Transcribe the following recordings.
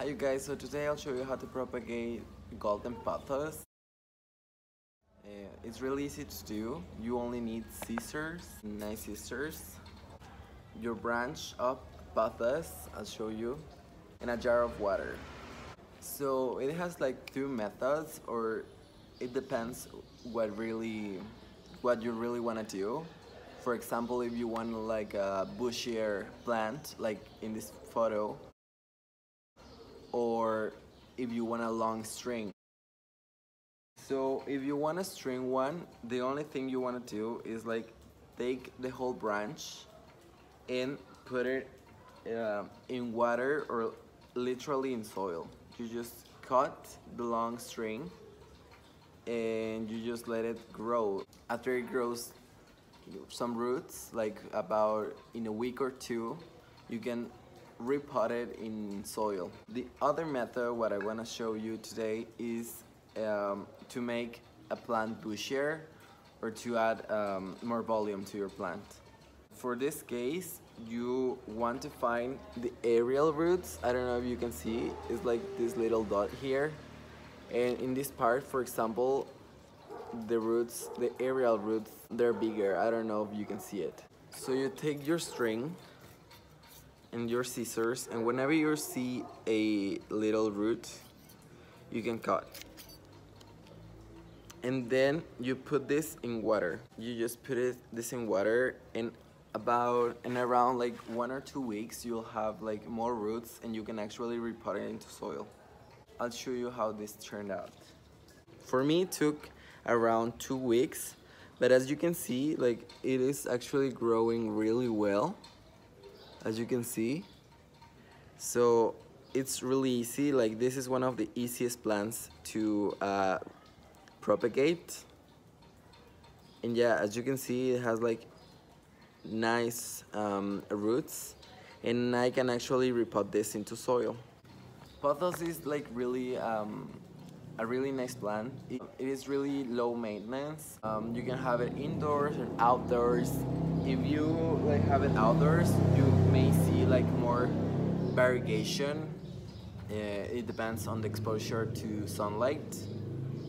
Hi you guys, so today I'll show you how to propagate golden pothos. Uh, it's really easy to do. You only need scissors, nice scissors, your branch of pothos, I'll show you, and a jar of water. So it has like two methods or it depends what really what you really want to do. For example, if you want like a bushier plant like in this photo or if you want a long string. So if you want a string one, the only thing you want to do is like take the whole branch and put it uh, in water or literally in soil. You just cut the long string and you just let it grow. After it grows some roots, like about in a week or two, you can repot it in soil. The other method, what I want to show you today is um, to make a plant bushier or to add um, more volume to your plant. For this case, you want to find the aerial roots. I don't know if you can see, it's like this little dot here. And in this part, for example, the roots, the aerial roots, they're bigger. I don't know if you can see it. So you take your string and your scissors and whenever you see a little root, you can cut. And then you put this in water. You just put it this in water and about in around like one or two weeks you'll have like more roots and you can actually repot it into soil. I'll show you how this turned out. For me it took around two weeks but as you can see like it is actually growing really well as you can see so it's really easy like this is one of the easiest plants to uh, propagate and yeah as you can see it has like nice um, roots and I can actually repot this into soil. Pothos is like really um, a really nice plant. It, it is really low maintenance. Um, you can have it indoors and outdoors. If you like have it outdoors, you may see like more variegation. Uh, it depends on the exposure to sunlight.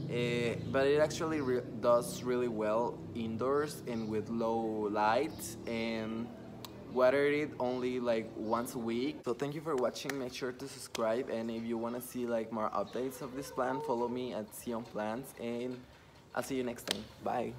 Uh, but it actually re does really well indoors and with low light and water it only like once a week. So thank you for watching, make sure to subscribe and if you want to see like more updates of this plant, follow me at Zeon Plants and I'll see you next time. Bye!